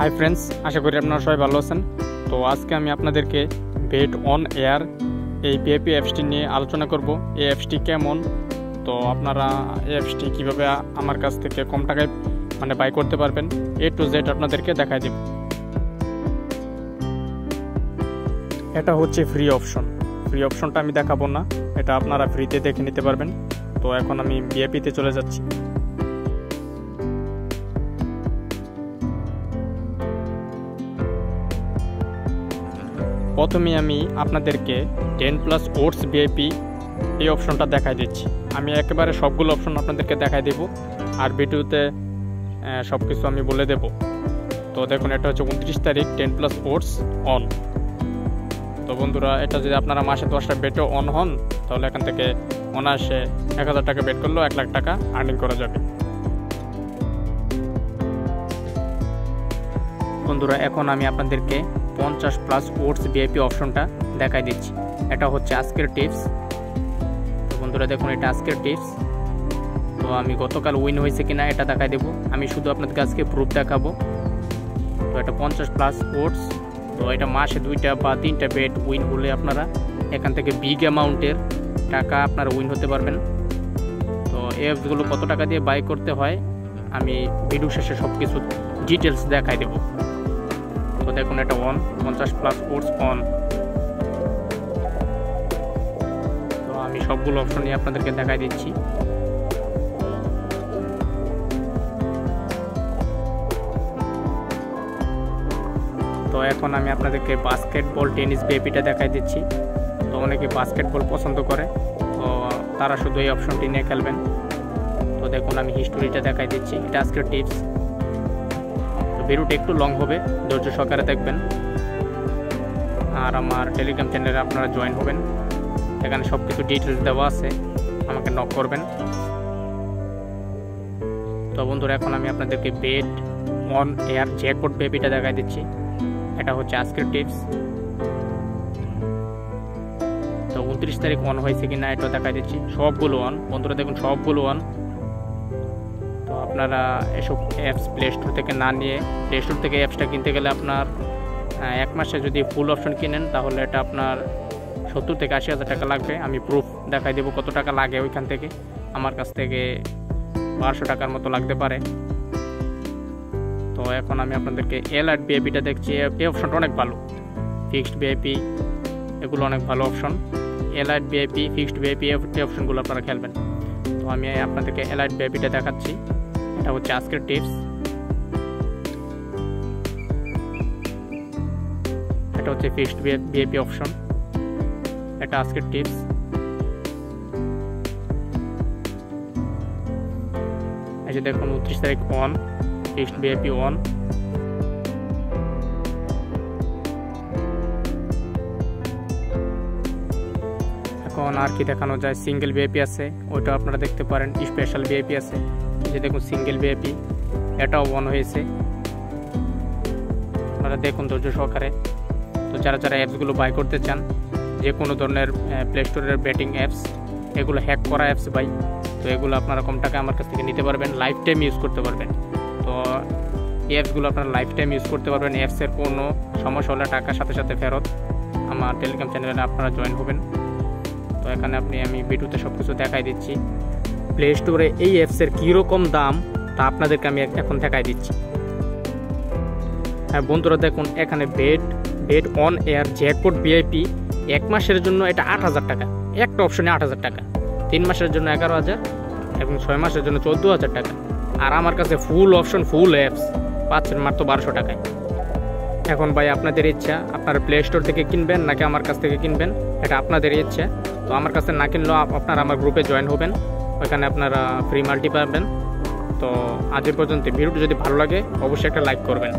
Hi friends আশা করি আপনারা সবাই ভালো আছেন। তো আজকে আমি আপনাদেরকে ভেট অন এয়ার এই পিএপি অ্যাপসটি নিয়ে আলোচনা করব। এই অ্যাপসটি কেমন? তো আপনারা এই অ্যাপসটি কীভাবে আমার কাছ থেকে কম টাকায় মানে বাই করতে পারবেন? এ টু জেড আপনাদেরকে দেখাই দেব। এটা হচ্ছে ফ্রি অপশন ফ্রি অপশনটা আমি দেখাবো না। এটা আপনারা ফ্রিতে দেখে নিতে পারবেন। তো এখন আমি বিএপিতে চলে যাচ্ছি। প্রথমে আমি আপনাদেরকে টেন প্লাস ওটস বিআইপি এই অপশনটা দেখাই দিচ্ছি। আমি একেবারে সবগুলো অপশন আপনাদেরকে দেখাই দেব আর ভিডিওতে সব কিছু আমি বলে দেব। তো দেখুন, এটা হচ্ছে উনত্রিশ তারিখ, টেন প্লাস ওটস অন। তো বন্ধুরা, এটা যদি আপনারা মাসে দশটা বেটে অন হন, তাহলে এখান থেকে অনায়াসে এক হাজার টাকা বেট করলেও এক লাখ টাকা আর্নিং করা যাবে। বন্ধুরা, এখন আমি আপনাদেরকে পঞ্চাশ প্লাস ওটস ভিআইপি অপশনটা দেখাই দিচ্ছি। এটা হচ্ছে আজকের টিপস তো বন্ধুরা, দেখুন, এটা আজকের টিপস তো আমি গতকাল উইন হয়েছে কিনা এটা দেখাই দেবো। আমি শুধু আপনাদেরকে আজকে প্রুফ দেখাবো। তো এটা পঞ্চাশ প্লাস ওটস তো এটা মাসে দুইটা বা তিনটা বেড উইন হলে আপনারা এখান থেকে বিগ অ্যামাউন্টের টাকা আপনারা উইন হতে পারবেন। তো অ্যাপসগুলো কত টাকা দিয়ে বাই করতে হয়, আমি ভিডিও শেষে সব কিছু ডিটেলস দেখাই দেবো। তো দেখুন এটা অন পঞ্চাশ প্লাস কোর্স অন তো আমি সবগুলো অপশন নিয়ে আপনাদেরকে দেখাই দিচ্ছি। তো এখন আমি আপনাদেরকে বাস্কেটবল টেনিস বেপিটা দেখাই দিচ্ছি। তো অনেকে বাস্কেটবল পছন্দ করে, তো তারা শুধু এই অপশনটি নিয়ে খেলবেন। তো দেখুন আমি হিস্টোরিটা দেখাই দিচ্ছি। এটা আজকের টিপস ভিডিওটা একটু লং হবে, ধৈর্য সহকারে দেখবেন। আর আমার টেলিগ্রাম চ্যানেলে আপনারা জয়েন হবেন। এখানে সব কিছু ডিটেলস দেওয়া আছে, আমাকে নক করবেন। তো বন্ধুরা, এখন আমি আপনাদেরকে বেড অন এয়ার জ্যাকপট বেবিটা দেখাই দিচ্ছি, এটা হচ্ছে আজকের টিপস তো উনত্রিশ তারিখ অন হয়েছে কিনা এটা দেখাই দিচ্ছি। সবগুলো অন বন্ধুরা দেখুন, সবগুলো অন আপনারা এসব অ্যাপস প্লে স্টোর থেকে না নিয়ে প্লে স্টোর থেকে অ্যাপসটা কিনতে গেলে আপনার এক মাসে যদি ফুল অপশন কিনেন, তাহলে এটা আপনার সত্তর থেকে আশি হাজার টাকা লাগবে। আমি প্রুফ দেখাই দেবো কত টাকা লাগে ওইখান থেকে। আমার কাছ থেকে বারোশো টাকার মতো লাগতে পারে। তো এখন আমি আপনাদেরকে এল আর বিআইপিটা দেখছি। এই অপশনটা অনেক ভালো। ফিক্সড বিআইপি এগুলো অনেক ভালো option L R VIP fixed VIP এই অপশনগুলো আপনারা খেলবেন। তো আমি আপনাদেরকে এলাইট বেবিটা দেখাচ্ছি। এটা হচ্ছে আজকের টিপস এটা হচ্ছে ফিক্সড বিএপি অপশন এটা আজকের টিপস এই যে দেখুন উনত্রিশ তারিখ অন ফিক্সড বিএপি অন এখন আর কি দেখানো যায়। সিঙ্গেল বিআইপি আছে ওইটা আপনারা দেখতে পারেন। স্পেশাল বিআইপি আছে। যে দেখুন সিঙ্গেল বিআইপি এটাও অন হয়েছে। আপনারা দেখুন ধৈর্য সহকারে। তো যারা যারা অ্যাপসগুলো বাই করতে চান, যে কোনো ধরনের প্লে স্টোরের ব্যাটিং অ্যাপস এগুলো হ্যাক করা অ্যাপস বাই তো এগুলো আপনারা কম টাকা আমার কাছ থেকে নিতে পারবেন লাইফ টাইম ইউজ করতে পারবেন। তো এই অ্যাপসগুলো আপনারা লাইফ টাইম ইউজ করতে পারবেন। অ্যাপসের কোনো সমস্যা হলে টাকার সাথে সাথে ফেরত আমার টেলিগ্রাম চ্যানেলে আপনারা জয়েন হবেন। তো এখানে আপনি আমি ভিডিওতে সব কিছু দেখাই দিচ্ছি। প্লে স্টোরে এই অ্যাপসের কীরকম দাম, তা আপনাদেরকে আমি এখন দেখাই দিচ্ছি। হ্যাঁ বন্ধুরা দেখুন, এখানে bed bed on air jackpot VIP এক মাসের জন্য এটা আট হাজার টাকা। একটা অপশনে আট হাজার টাকা। তিন মাসের জন্য এগারো হাজার এবং ছয় মাসের জন্য চোদ্দ হাজার টাকা। আর আমার কাছে ফুল অপশন ফুল অ্যাপস পাচ্ছেন মাত্র বারোশো টাকায়। এখন ভাই, আপনাদের ইচ্ছা, আপনারা প্লে স্টোর থেকে কিনবেন নাকি আমার কাছ থেকে কিনবেন? এটা আপনাদের ইচ্ছা। তো আমার কাছে না কিনলেও আপনারা আমার গ্রুপে জয়েন হবেন। ওইখানে আপনারা ফ্রি মাল্টি পাবেন। তো আজ পর্যন্ত ভিডিওটি যদি ভালো লাগে, অবশ্যই একটা লাইক করবেন।